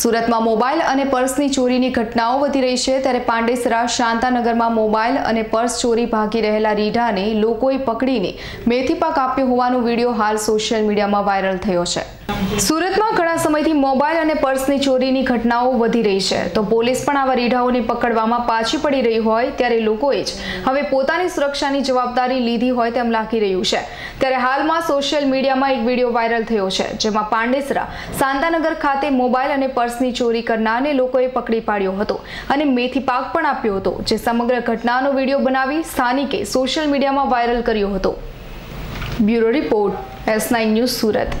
સુરતમાં મોબાઈલ અને પર્સની ચોરીની ઘટનાઓ વધી રહી છે. ત્યારે પાંડેસરા શાંતાનગરમાં મોબાઈલ અને પર્સ ચોરી ભાગી રહેલા રીઢાને લોકોએ પકડીને મેથીપાક આપ્યો હોવાનો વીડિયો હાલ સોશિયલ મીડિયામાં વાયરલ થયો છે. સુરતમાં ઘણા સમયથી મોબાઈલ અને પર્સની ચોરીની ઘટનાઓ વધી રહી છે. તો પોલીસ પણ આવા રીઢાઓને પકડવામાં પાછી પડી રહી હોય ત્યારે લોકોએ જ હવે પોતાની સુરક્ષાની જવાબદારી લીધી હોય તેમ લાગી રહ્યું છે. ત્યારે હાલમાં સોશિયલ મીડિયામાં એક વીડિયો વાયરલ થયો છે, જેમાં પાંડેસરા શાંતાનગર ખાતે મોબાઈલ અને પર્સની ચોરી કરનારને લોકોએ પકડી પાડ્યો હતો અને મેથી પાક પણ આપ્યો હતો, જે સમગ્ર ઘટનાનો વીડિયો બનાવી સ્થાનિકે સોશિયલ મીડિયામાં વાયરલ કર્યો હતો. Bureau report S nine news Surat.